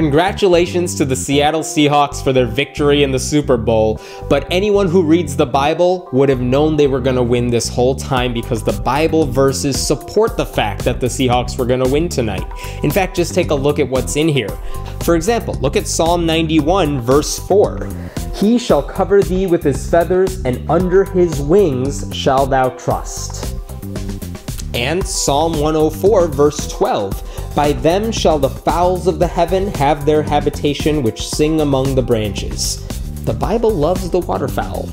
Congratulations to the Seattle Seahawks for their victory in the Super Bowl, but anyone who reads the Bible would have known they were going to win this whole time because the Bible verses support the fact that the Seahawks were going to win tonight. In fact, just take a look at what's in here. For example, look at Psalm 91, verse 4. He shall cover thee with his feathers, and under his wings shall thou trust. And Psalm 104, verse 12. By them shall the fowls of the heaven have their habitation, which sing among the branches. The Bible loves the waterfowl.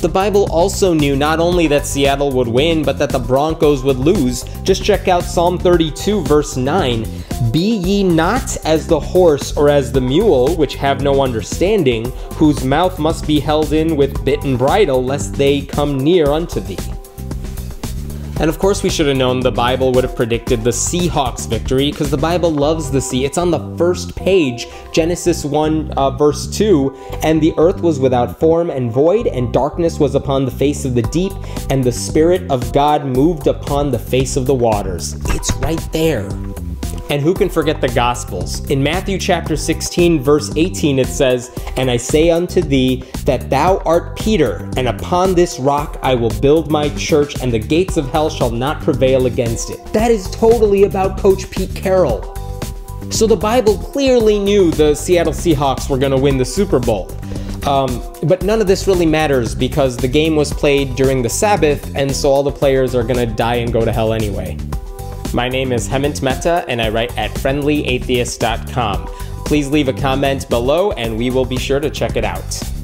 The Bible also knew not only that Seattle would win, but that the Broncos would lose. Just check out Psalm 32, verse 9. Be ye not as the horse or as the mule, which have no understanding, whose mouth must be held in with bit and bridle, lest they come near unto thee. And of course, we should have known the Bible would have predicted the Seahawks victory because the Bible loves the sea. It's on the first page, Genesis 1, uh, verse 2. And the earth was without form and void, and darkness was upon the face of the deep, and the Spirit of God moved upon the face of the waters. It's right there. And who can forget the Gospels? In Matthew chapter 16, verse 18, it says, And I say unto thee that thou art Peter, and upon this rock I will build my church, and the gates of hell shall not prevail against it. That is totally about Coach Pete Carroll. So the Bible clearly knew the Seattle Seahawks were going to win the Super Bowl. Um, but none of this really matters because the game was played during the Sabbath, and so all the players are going to die and go to hell anyway. My name is Hemant Mehta, and I write at friendlyatheist.com. Please leave a comment below, and we will be sure to check it out.